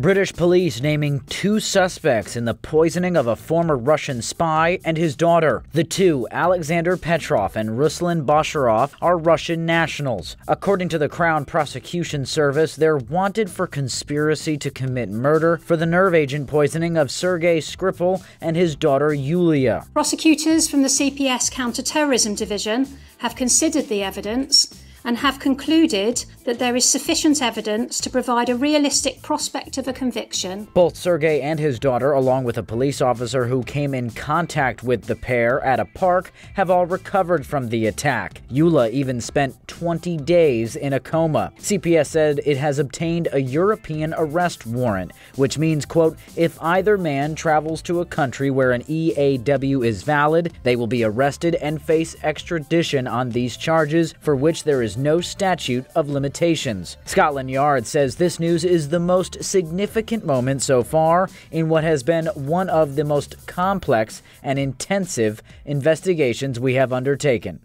British police naming two suspects in the poisoning of a former Russian spy and his daughter. The two, Alexander Petrov and Ruslan Boshirov, are Russian nationals. According to the Crown Prosecution Service, they're wanted for conspiracy to commit murder for the nerve agent poisoning of Sergei Skripal and his daughter Yulia. Prosecutors from the CPS Counterterrorism Division have considered the evidence and have concluded that there is sufficient evidence to provide a realistic prospect of a conviction. Both Sergei and his daughter, along with a police officer who came in contact with the pair at a park, have all recovered from the attack. Yulia even spent 20 days in a coma. CPS said it has obtained a European arrest warrant, which means, quote, if either man travels to a country where an EAW is valid, they will be arrested and face extradition on these charges for which there is no statute of limitations. Scotland Yard says this news is the most significant moment so far in what has been one of the most complex and intensive investigations we have undertaken.